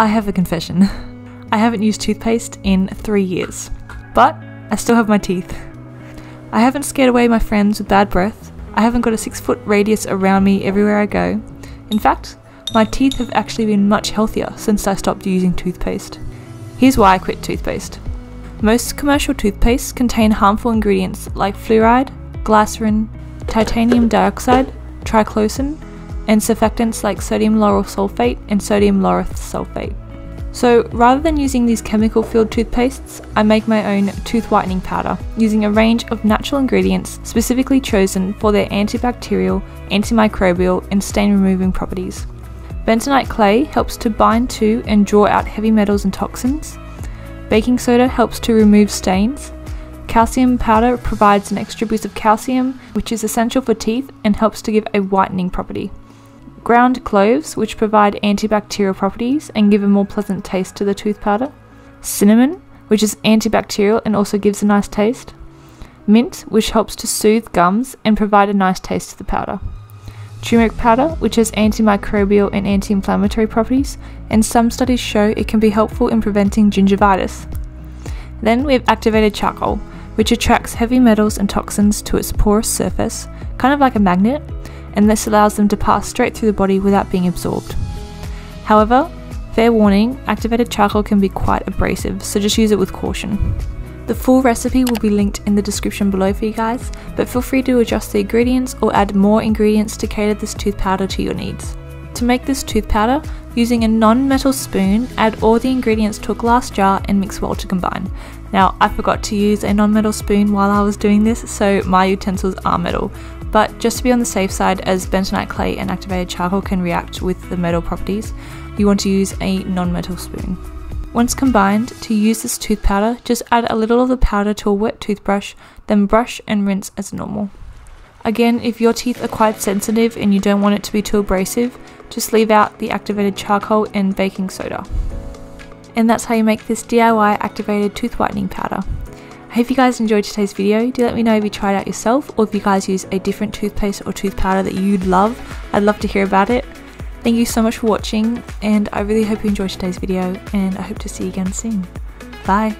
I have a confession. I haven't used toothpaste in three years, but I still have my teeth. I haven't scared away my friends with bad breath. I haven't got a six foot radius around me everywhere I go. In fact, my teeth have actually been much healthier since I stopped using toothpaste. Here's why I quit toothpaste. Most commercial toothpastes contain harmful ingredients like fluoride, glycerin, titanium dioxide, triclosan, and surfactants like sodium lauryl sulfate and sodium laureth sulfate. So rather than using these chemical filled toothpastes, I make my own tooth whitening powder using a range of natural ingredients specifically chosen for their antibacterial, antimicrobial, and stain removing properties. Bentonite clay helps to bind to and draw out heavy metals and toxins. Baking soda helps to remove stains. Calcium powder provides an extra boost of calcium, which is essential for teeth and helps to give a whitening property ground cloves, which provide antibacterial properties and give a more pleasant taste to the tooth powder, cinnamon, which is antibacterial and also gives a nice taste, mint, which helps to soothe gums and provide a nice taste to the powder, turmeric powder, which has antimicrobial and anti inflammatory properties, and some studies show it can be helpful in preventing gingivitis. Then we have activated charcoal, which attracts heavy metals and toxins to its porous surface, kind of like a magnet, and this allows them to pass straight through the body without being absorbed. However, fair warning, activated charcoal can be quite abrasive, so just use it with caution. The full recipe will be linked in the description below for you guys, but feel free to adjust the ingredients or add more ingredients to cater this tooth powder to your needs. To make this tooth powder, using a non-metal spoon, add all the ingredients to a glass jar and mix well to combine. Now, I forgot to use a non-metal spoon while I was doing this, so my utensils are metal, but just to be on the safe side, as bentonite clay and activated charcoal can react with the metal properties, you want to use a non metal spoon. Once combined, to use this tooth powder, just add a little of the powder to a wet toothbrush, then brush and rinse as normal. Again, if your teeth are quite sensitive and you don't want it to be too abrasive, just leave out the activated charcoal and baking soda. And that's how you make this DIY activated tooth whitening powder. I hope you guys enjoyed today's video. Do let me know if you tried out yourself or if you guys use a different toothpaste or tooth powder that you'd love. I'd love to hear about it. Thank you so much for watching and I really hope you enjoyed today's video and I hope to see you again soon. Bye!